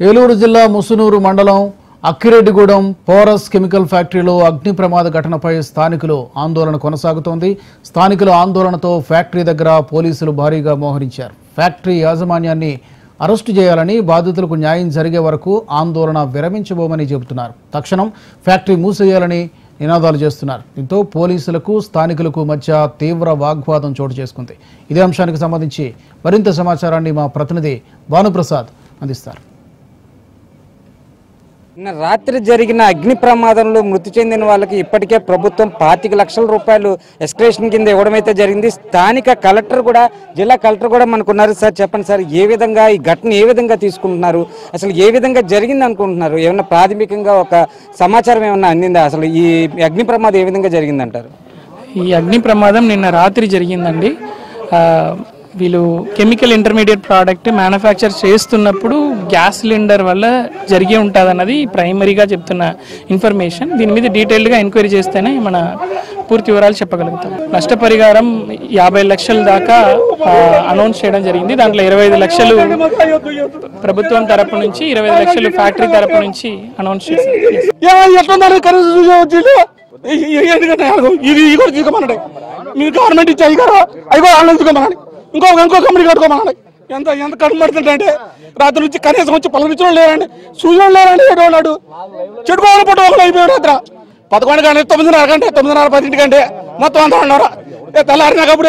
ఏలూరు జిల్లా ముసునూరు మండలం Akkireddygudem porous chemical ఫ్యాక్టరీలో అగ్ని ప్రమాద ఘటనపై స్థానికులు ఆందోళన కొనసాగుతోంది. స్థానికుల ఆందోళనతో ఫ్యాక్టరీ దగ్గర పోలీసులు భారీగా మోహరించారు. ఫ్యాక్టరీ యాజమాన్యాన్ని అరెస్టు చేయాలని బాధితులకు న్యాయం జరిగే వరకు ఆందోళన విరమించబోమని చెబుతున్నారు. తక్షణం ఫ్యాక్టరీ మూసేయాలని నినాదాలు చేస్తున్నారు. దీంతో పోలీసులకు స్థానికులకు మధ్య తీవ్ర వాగ్వాదం చోటు చేసుకుంది. ఇదే అంశానికి సంబంధించి మరింత సమాచారాన్ని మా ప్రతినిధి భానుప్రసాద్ అందిస్తారు. రాత్రి జరిగిన అగ్ని ప్రమాదంలో మృతి చెందిన వాళ్ళకి ఇప్పటికే ప్రభుత్వం పాతిక లక్షల రూపాయలు ఎస్క్రేషన్ కింద ఇవ్వడం అయితే జరిగింది. స్థానిక కలెక్టర్ కూడా జిల్లా కలెక్టర్ కూడా మనకున్నారు. సార్ చెప్పండి సార్ ఏ విధంగా ఈ ఘటన ఏ విధంగా తీసుకుంటున్నారు? అసలు ఏ విధంగా జరిగింది అనుకుంటున్నారు? ఏమన్నా ప్రాథమికంగా ఒక సమాచారం ఏమన్నా అందిందా? అసలు ఈ అగ్ని ప్రమాదం ఏ విధంగా జరిగిందంటారు? ఈ అగ్ని ప్రమాదం నిన్న రాత్రి జరిగిందండి. వీళ్ళు కెమికల్ ఇంటర్మీడియట్ ప్రోడక్ట్ మ్యానుఫ్యాక్చర్ చేస్తున్నప్పుడు గ్యాస్ సిలిండర్ వల్ల జరిగి ఉంటుంది అన్నది ప్రైమరీగా చెప్తున్న ఇన్ఫర్మేషన్. దీని మీద డీటెయిల్డ్గా ఎంక్వైరీ చేస్తేనే మన పూర్తి వివరాలు చెప్పగలుగుతాం. నష్టపరిహారం యాభై లక్షల దాకా అనౌన్స్ చేయడం జరిగింది. దాంట్లో ఇరవై ఐదు లక్షలు ప్రభుత్వం తరపు నుంచి ఇరవై ఐదు లక్షలు ఫ్యాక్టరీ తరపు నుంచి అనౌన్స్ చేశారు. ఇది ఇది కూడా తీసుకోమన్నాడు. మీరు గవర్నమెంట్ ఇచ్చి అయ్యి అవి కూడా ఆన్లైన్ తీసుకోమన్నాడు. ఇంకో ఇంకో కంపెనీ కట్టుకోమన్నాడు ఎంత ఎంత కడుపు పడుతుంటే రాత్రి నుంచి కనీసం వచ్చి పలకరించడం లేరండి. చూసడం లేరండి ఏడు ఉన్నాడు చెడుకోవాలి పట్టు ఒకళ్ళు అయిపోయాడు రాత్ర. పదకొండు గంట తొమ్మిదిన్నర గంటే తొమ్మిదిన్నర పదింటి గంటే మొత్తం అంతా ఉన్నారు? తెల్లారినప్పుడు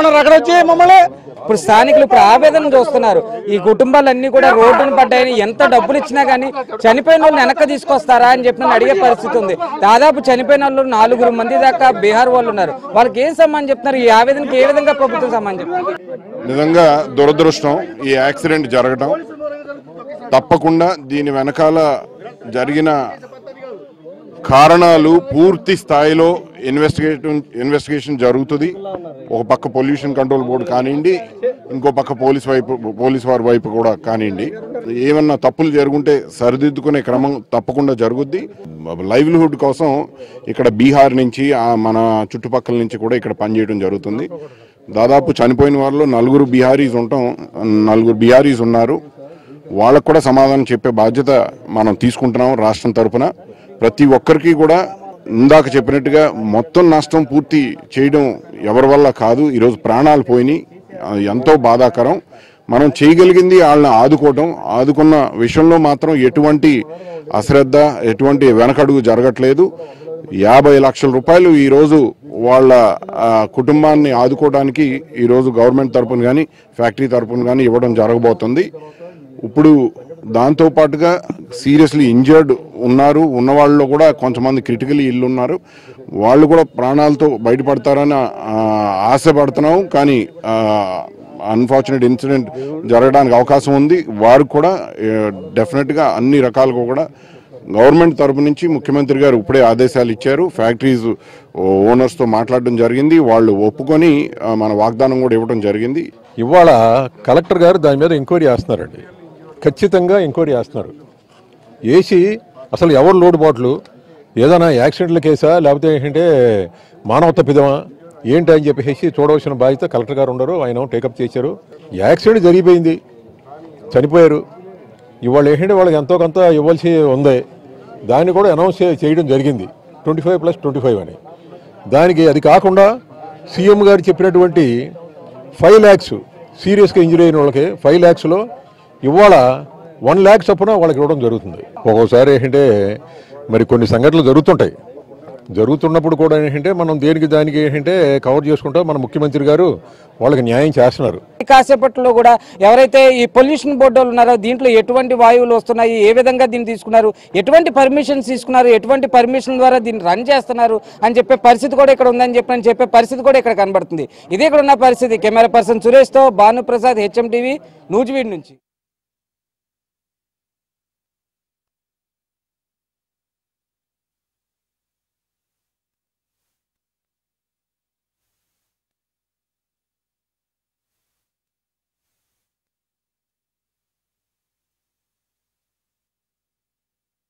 ఉన్నారు. అక్కడ వచ్చి మమ్మల్ని ఇప్పుడు స్థానికులు ఇప్పుడు ఆవేదన చూస్తున్నారు. ఈ కుటుంబాలన్నీ కూడా రోడ్డును పడ్డాయని ఎంత డబ్బులు ఇచ్చినా కానీ చనిపోయిన వాళ్ళు వెనక్కి తీసుకొస్తారా అని చెప్పి అడిగే పరిస్థితి ఉంది. దాదాపు చనిపోయిన వాళ్ళు నాలుగురు మంది దాకా బీహార్ వాళ్ళు ఉన్నారు. వాళ్ళకి ఏం సమానం చెప్తున్నారు? ఈ ఆవేదనకి ఏ విధంగా ప్రభుత్వం సమానం చెప్తున్నారు నిజంగా దురదృష్టం ఈ యాక్సిడెంట్ జరగటం. తప్పకుండా దీని వెనకాల జరిగిన కారణాలు పూర్తి స్థాయిలో ఇన్వెస్టిగేషన్ ఇన్వెస్టిగేషన్ జరుగుతుంది. ఒక పక్క పొల్యూషన్ కంట్రోల్ బోర్డు కానివ్వండి ఇంకో పక్క పోలీస్ వైపు పోలీస్ వారి వైపు కూడా కానివ్వండి. ఏమన్నా తప్పులు జరుగుంటే సరిదిద్దుకునే క్రమం తప్పకుండా జరుగుద్ది. లైవ్లీహుడ్ కోసం ఇక్కడ బీహార్ నుంచి మన చుట్టుపక్కల నుంచి కూడా ఇక్కడ పనిచేయడం జరుగుతుంది. దాదాపు చనిపోయిన వాళ్ళలో నలుగురు బీహారీస్ ఉంటాం నలుగురు బీహారీస్ ఉన్నారు. వాళ్ళకు కూడా సమాధానం చెప్పే బాధ్యత మనం తీసుకుంటున్నాం రాష్ట్రం తరఫున ప్రతి ఒక్కరికి కూడా ఇందాక చెప్పినట్టుగా మొత్తం నష్టం పూర్తి చేయడం ఎవరి వల్ల కాదు. ఈరోజు ప్రాణాలు పోయినాయి ఎంతో బాధాకరం. మనం చేయగలిగింది వాళ్ళని ఆదుకోవటం. ఆదుకున్న విషయంలో మాత్రం ఎటువంటి అశ్రద్ధ ఎటువంటి వెనకడుగు జరగట్లేదు. యాభై లక్షల రూపాయలు ఈరోజు వాళ్ళ కుటుంబాన్ని ఆదుకోవడానికి ఈరోజు గవర్నమెంట్ తరపున కానీ ఫ్యాక్టరీ తరపున కానీ ఇవ్వడం జరగబోతుంది. ఇప్పుడు దాంతో పాటుగా సీరియస్లీ ఇంజర్డ్ ఉన్నారు. ఉన్న వాళ్ళలో కూడా కొంతమంది క్రిటికలీ ఇల్లు ఉన్నారు. వాళ్ళు కూడా ప్రాణాలతో బయటపడతారని ఆశపడుతున్నాం. కానీ అన్ఫార్చునేట్ ఇన్సిడెంట్ జరగడానికి అవకాశం ఉంది. వారు కూడా డెఫినెట్గా అన్ని రకాలుగా కూడా గవర్నమెంట్ తరపు నుంచి ముఖ్యమంత్రి గారు ఇప్పుడే ఆదేశాలు ఇచ్చారు. ఫ్యాక్టరీస్ ఓనర్స్తో మాట్లాడడం జరిగింది. వాళ్ళు ఒప్పుకొని మన వాగ్దానం కూడా ఇవ్వడం జరిగింది. ఇవాళ కలెక్టర్ గారు దాని మీద ఎంక్వైరీ చేస్తున్నారండి. ఖచ్చితంగా ఎంక్వైరీ చేస్తున్నారు. వేసి అసలు ఎవరు లోటుబాట్లు ఏదైనా యాక్సిడెంట్ల కేసా? లేకపోతే ఏంటంటే మానవ తప్పిదమా ఏంటి అని చెప్పేసి చూడవలసిన బాధ్యత కలెక్టర్ గారు ఉండరు. ఆయన టేకప్ చేశారు. యాక్సిడెంట్ జరిగిపోయింది. చనిపోయారు. ఇవాళ ఏంటంటే వాళ్ళకి ఎంతో కొంత ఇవ్వాల్సి ఉంది. దాన్ని కూడా అనౌన్స్ చేయడం జరిగింది. Twenty five plus twenty five అని. దానికి అది కాకుండా సీఎం గారు చెప్పినటువంటి ఫైవ్ ల్యాక్స్ సీరియస్గా ఇంజరీ అయిన వాళ్ళకి ఫైవ్ ల్యాక్స్లో ఇవాళ వన్ ల్యాక్ చొప్పున వాళ్ళకి ఇవ్వడం జరుగుతుంది. ఒక్కోసారి ఏంటంటే మరి కొన్ని సంఘటనలు జరుగుతుంటాయి. జరుగుతున్నప్పుడు కూడా ఏంటంటే మనం దేనికి దానికి ఏంటంటే కవర్ చేసుకుంటాం. మన ముఖ్యమంత్రి గారు వాళ్ళకి న్యాయం చేస్తున్నారు. కాసేపట్లో కూడా ఎవరైతే ఈ పొల్యూషన్ బోర్డు ఉన్నారో దీంట్లో ఎటువంటి వాయువులు వస్తున్నాయి ఏ విధంగా దీన్ని తీసుకున్నారు ఎటువంటి పర్మిషన్స్ తీసుకున్నారు ఎటువంటి పర్మిషన్ ద్వారా దీన్ని రన్ చేస్తున్నారు అని చెప్పే పరిస్థితి కూడా ఇక్కడ ఉందని చెప్పి అని చెప్పే పరిస్థితి కూడా ఇక్కడ కనబడుతుంది. ఇదే ఇక్కడ ఉన్న పరిస్థితి. కెమెరా పర్సన్ సురేష్తో భానుప్రసాద్ హెచ్ఎం టీవీ నూజివీడ్ నుంచి.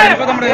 కంపెనీ